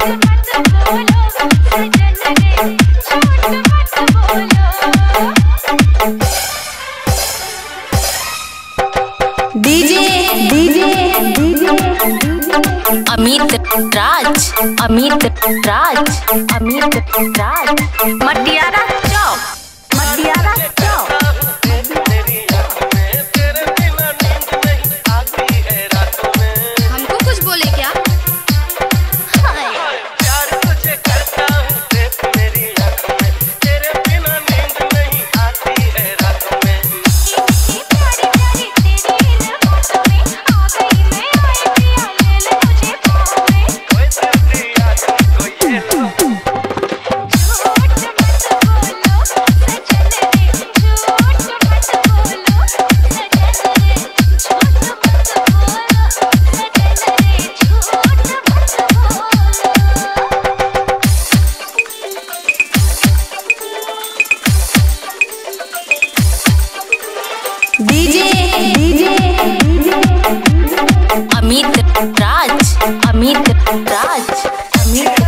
Amit Raj Amit Raj Amit Raj. Matiyara Chowk Matiyara Chowk. DJ DJ Amit Raj Amit Raj Amit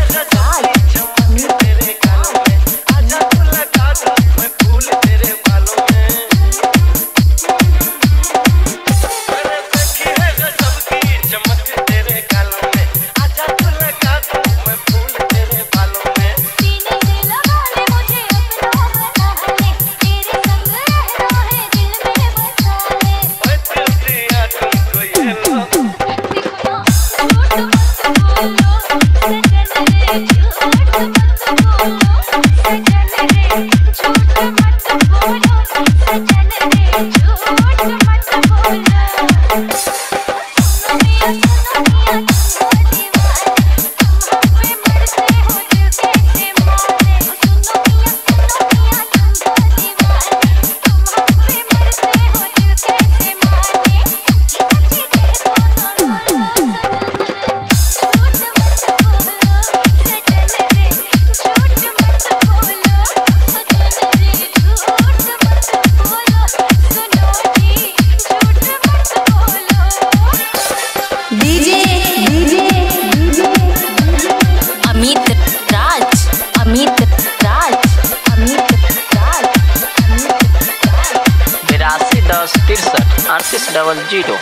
पचास तिरसठ अड़तीस डबल ज़ीरो